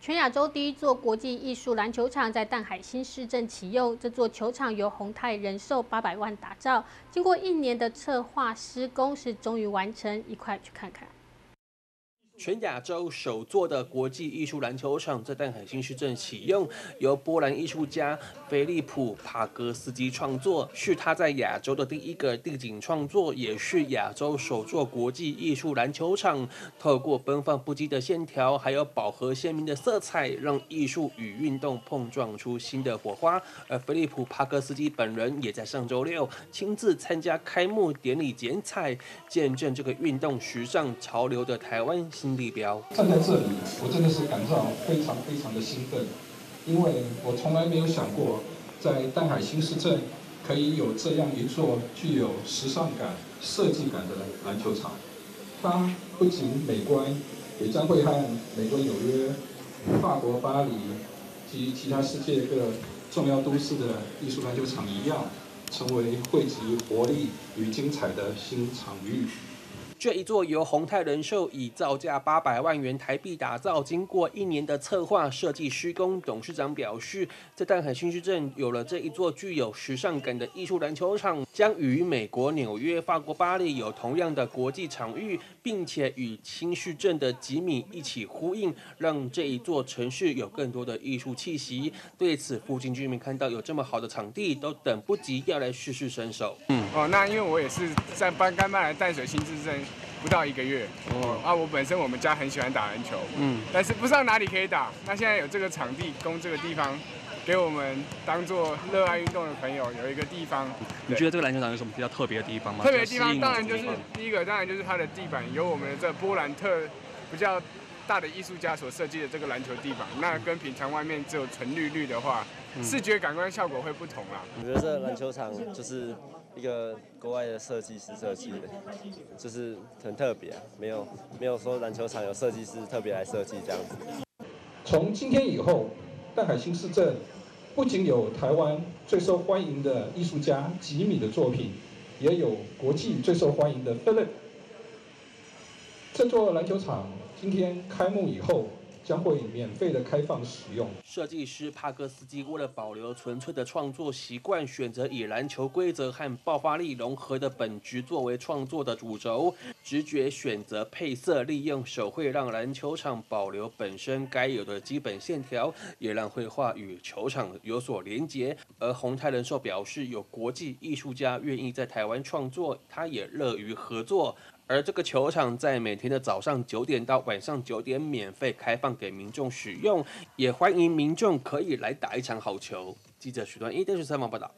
全亚洲第一座国际艺术篮球场在淡海新市镇启用。这座球场由宏泰人寿八百万打造，经过一年的策划施工，是终于完成。一块去看看。全亚洲首座的国际艺术篮球场在淡海新市镇启用，由波兰艺术家菲利普·帕格斯基创作，是他在亚洲的第一个地景创作，也是亚洲首座国际艺术篮球场。透过奔放不羁的线条，还有饱和鲜明的色彩，让艺术与运动碰撞出新的火花。而菲利普·帕格斯基本人也在上周六亲自参加开幕典礼剪彩，见证这个运动时尚潮流的台湾新。站在这里，我真的是感到非常非常的兴奋，因为我从来没有想过，在淡海新市镇可以有这样一座具有时尚感、设计感的篮球场。它不仅美观，也将会和美国纽约、法国巴黎及其他世界各重要都市的艺术篮球场一样，成为汇集活力与精彩的新场域。这一座由宏泰人寿以造价八百万元台币打造，经过一年的策划设计施工，董事长表示，在淡海新市镇有了这一座具有时尚感的艺术篮球场，将与美国纽约、法国巴黎有同样的国际场域，并且与新市镇的吉米一起呼应，让这一座城市有更多的艺术气息。对此，附近居民看到有这么好的场地，都等不及要来试试身手。嗯，哦，那因为我也是在搬刚搬来淡水新市镇。不到一个月哦啊！我本身我们家很喜欢打篮球，嗯，但是不知道哪里可以打。那现在有这个场地供这个地方，给我们当做热爱运动的朋友有一个地方。你觉得这个篮球场有什么比较特别的地方吗？特别的地方当然就是第一个，当然就是它的地板由我们的这波兰特比较大的艺术家所设计的这个篮球地板。那跟平常外面只有纯绿绿的话，视觉感官效果会不同啦。我觉得这篮球场就是。一个国外的设计师设计的，就是很特别啊，没有没有说篮球场有设计师特别来设计这样子。从今天以后，淡海新市镇不仅有台湾最受欢迎的艺术家吉米的作品，也有国际最受欢迎的 Philip。这座篮球场今天开幕以后。将会以免费的开放使用。设计师帕克斯基为了保留纯粹的创作习惯，选择以篮球规则和爆发力融合的本质作为创作的主轴，直觉选择配色，利用手绘让篮球场保留本身该有的基本线条，也让绘画与球场有所连结。而宏泰人寿表示，有国际艺术家愿意在台湾创作，他也乐于合作。而这个球场在每天的早上九点到晚上九点免费开放给民众使用，也欢迎民众可以来打一场好球。记者许端一电视采访报道。